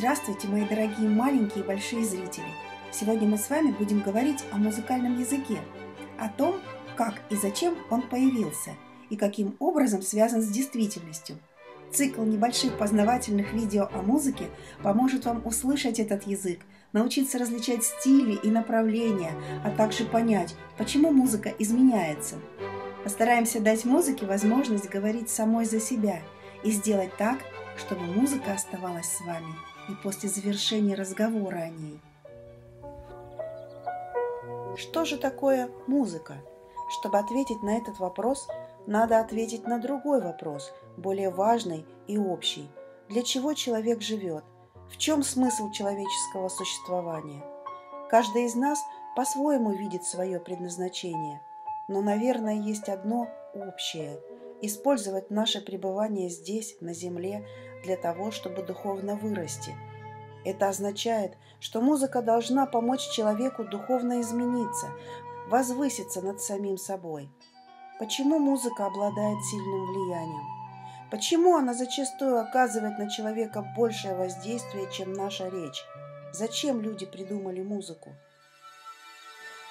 Здравствуйте, мои дорогие маленькие и большие зрители! Сегодня мы с вами будем говорить о музыкальном языке, о том, как и зачем он появился и каким образом связан с действительностью. Цикл небольших познавательных видео о музыке поможет вам услышать этот язык, научиться различать стили и направления, а также понять, почему музыка изменяется. Постараемся дать музыке возможность говорить самой за себя и сделать так, чтобы музыка оставалась с вами и после завершения разговора о ней. Что же такое музыка? Чтобы ответить на этот вопрос, надо ответить на другой вопрос, более важный и общий. Для чего человек живет? В чем смысл человеческого существования? Каждый из нас по-своему видит свое предназначение, но, наверное, есть одно общее – использовать наше пребывание здесь, на Земле, для того, чтобы духовно вырасти. Это означает, что музыка должна помочь человеку духовно измениться, возвыситься над самим собой. Почему музыка обладает сильным влиянием? Почему она зачастую оказывает на человека большее воздействие, чем наша речь? Зачем люди придумали музыку?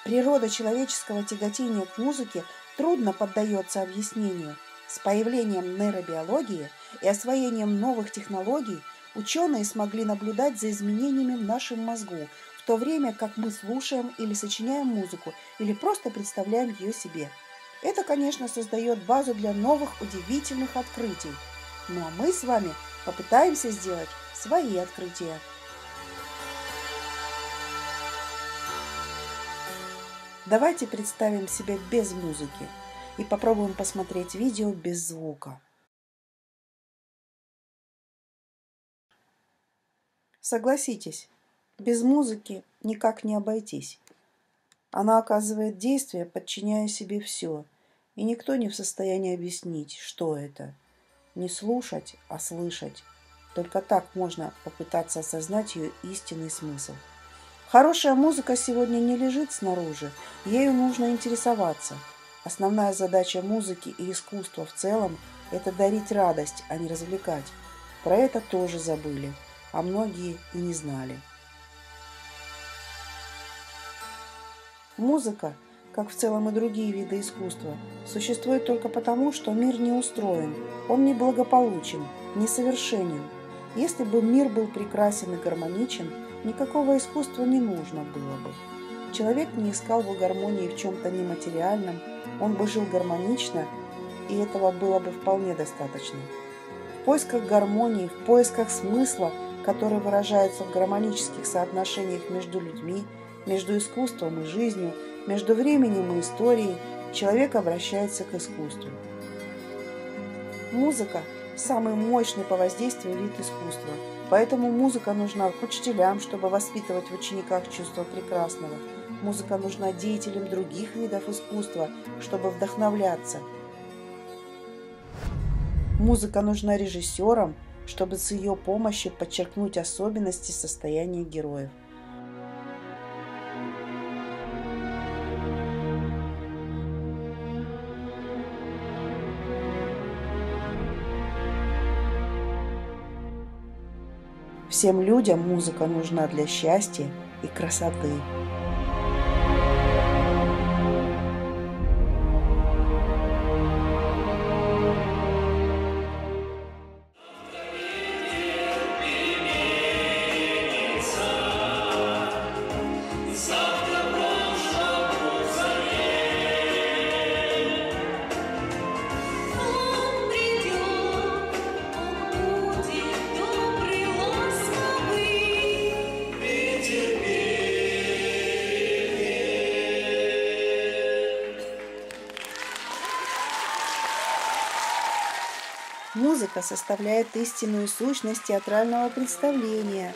Природа человеческого тяготения к музыке трудно поддается объяснению – с появлением нейробиологии и освоением новых технологий ученые смогли наблюдать за изменениями в нашем мозгу, в то время как мы слушаем или сочиняем музыку, или просто представляем ее себе. Это, конечно, создает базу для новых удивительных открытий. Ну а мы с вами попытаемся сделать свои открытия. Давайте представим себя без музыки – и попробуем посмотреть видео без звука. Согласитесь, без музыки никак не обойтись. Она оказывает действие, подчиняя себе все, и никто не в состоянии объяснить, что это. Не слушать, а слышать. Только так можно попытаться осознать ее истинный смысл. Хорошая музыка сегодня не лежит снаружи, ею нужно интересоваться – Основная задача музыки и искусства в целом – это дарить радость, а не развлекать. Про это тоже забыли, а многие и не знали. Музыка, как в целом и другие виды искусства, существует только потому, что мир не устроен, он не благополучен, несовершенен. Если бы мир был прекрасен и гармоничен, никакого искусства не нужно было бы. Человек не искал бы гармонии в чем-то нематериальном, он бы жил гармонично, и этого было бы вполне достаточно. В поисках гармонии, в поисках смысла, который выражается в гармонических соотношениях между людьми, между искусством и жизнью, между временем и историей, человек обращается к искусству. Музыка – самый мощный по воздействию вид искусства, поэтому музыка нужна учителям, чтобы воспитывать в учениках чувство прекрасного – Музыка нужна деятелям других видов искусства, чтобы вдохновляться. Музыка нужна режиссерам, чтобы с ее помощью подчеркнуть особенности состояния героев. Всем людям музыка нужна для счастья и красоты. Музыка составляет истинную сущность театрального представления.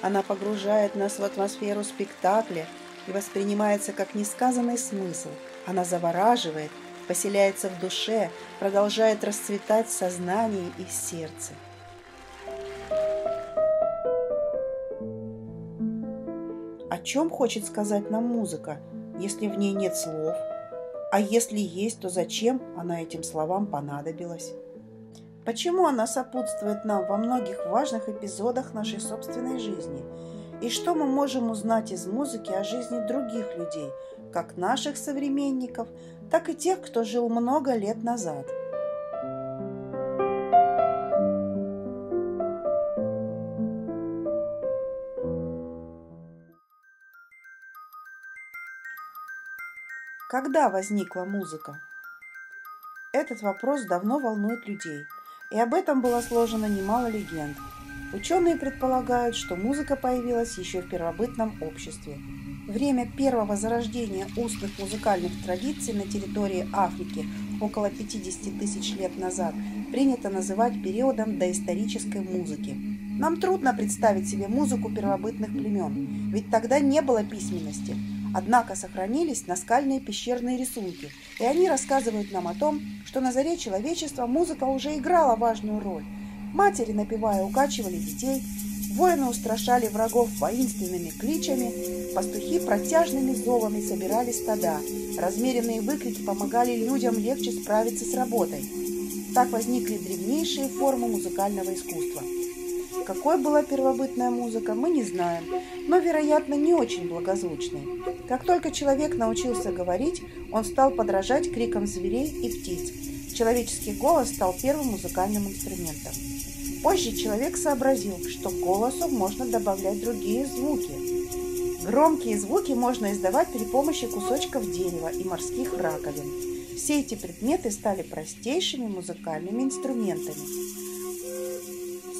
Она погружает нас в атмосферу спектакля и воспринимается как несказанный смысл. Она завораживает, поселяется в душе, продолжает расцветать в сознании и сердце. О чем хочет сказать нам музыка, если в ней нет слов? А если есть, то зачем она этим словам понадобилась? Почему она сопутствует нам во многих важных эпизодах нашей собственной жизни? И что мы можем узнать из музыки о жизни других людей, как наших современников, так и тех, кто жил много лет назад? Когда возникла музыка? Этот вопрос давно волнует людей, и об этом было сложено немало легенд. Ученые предполагают, что музыка появилась еще в первобытном обществе. Время первого зарождения устных музыкальных традиций на территории Африки около 50 тысяч лет назад принято называть периодом доисторической музыки. Нам трудно представить себе музыку первобытных племен, ведь тогда не было письменности – Однако сохранились наскальные пещерные рисунки, и они рассказывают нам о том, что на заре человечества музыка уже играла важную роль. Матери, напевая, укачивали детей, воины устрашали врагов воинственными кличами, пастухи протяжными зовами собирали стада, размеренные выкрики помогали людям легче справиться с работой. Так возникли древнейшие формы музыкального искусства – какой была первобытная музыка, мы не знаем, но, вероятно, не очень благозвучной. Как только человек научился говорить, он стал подражать крикам зверей и птиц. Человеческий голос стал первым музыкальным инструментом. Позже человек сообразил, что к голосу можно добавлять другие звуки. Громкие звуки можно издавать при помощи кусочков дерева и морских раковин. Все эти предметы стали простейшими музыкальными инструментами.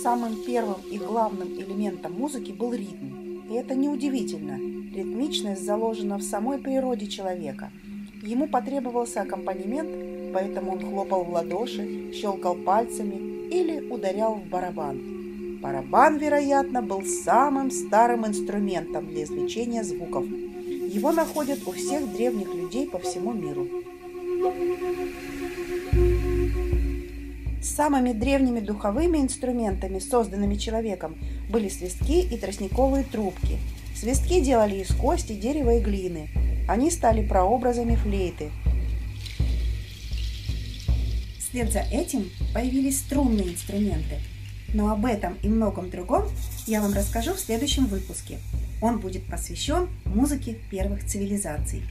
Самым первым и главным элементом музыки был ритм. И это неудивительно. Ритмичность заложена в самой природе человека. Ему потребовался аккомпанемент, поэтому он хлопал в ладоши, щелкал пальцами или ударял в барабан. Барабан, вероятно, был самым старым инструментом для извлечения звуков. Его находят у всех древних людей по всему миру. Самыми древними духовыми инструментами, созданными человеком, были свистки и тростниковые трубки. Свистки делали из кости, дерева и глины. Они стали прообразами флейты. Вслед за этим появились струнные инструменты. Но об этом и многом другом я вам расскажу в следующем выпуске. Он будет посвящен музыке первых цивилизаций.